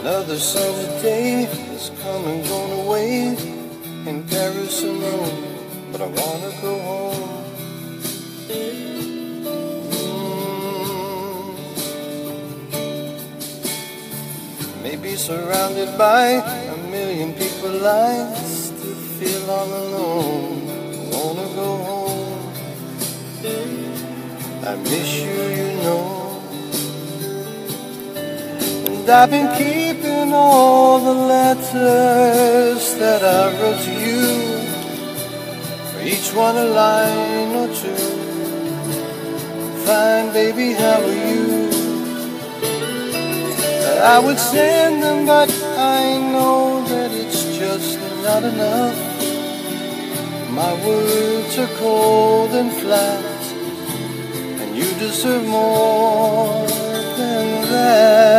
Another summer day has come and gone away in Paris Rome, but I wanna go home. Mm. Maybe surrounded by a million people, I still feel all alone. Wanna go home. I miss you, you know. And I've been keeping all the letters that I wrote to you. For each one a line or two. Fine, baby, how are you? I would send them, but I know that it's just not enough. My words are cold and flat, and you deserve more than that.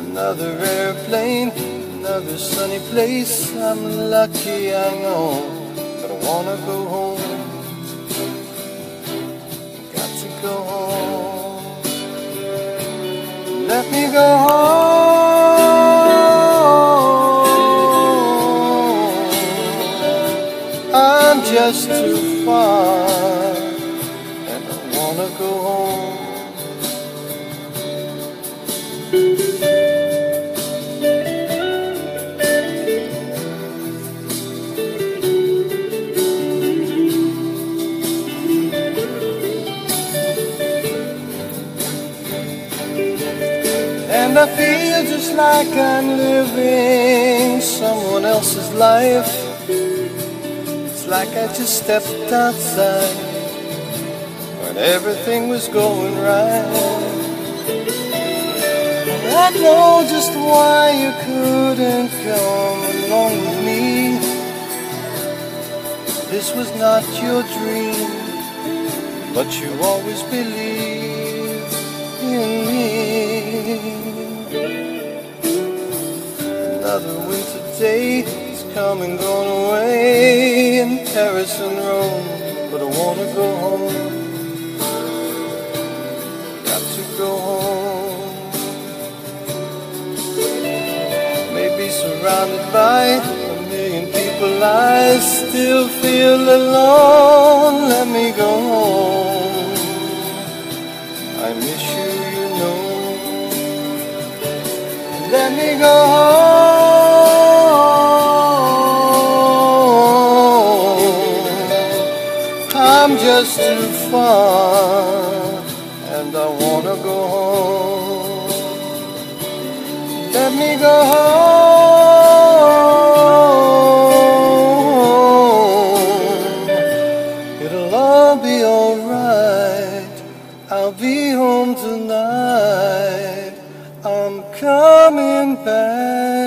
Another airplane, another sunny place. I'm lucky, I know, but I wanna go home. Got to go home. Let me go home. I'm just too far, and I wanna go home. And I feel just like I'm living someone else's life. It's like I just stepped outside when everything was going right. I know just why you couldn't come along with me. This was not your dream, but you always believed in me. Another winter day has come and gone away in Paris and Rome, but I wanna go home. Got to go home. Maybe surrounded by a million people, I still feel alone. Let me go home. I miss you, you know. Let me go home. I'm just too far, and I wanna go home. Let me go home. It'll all be alright. I'll be home tonight. I'm coming back.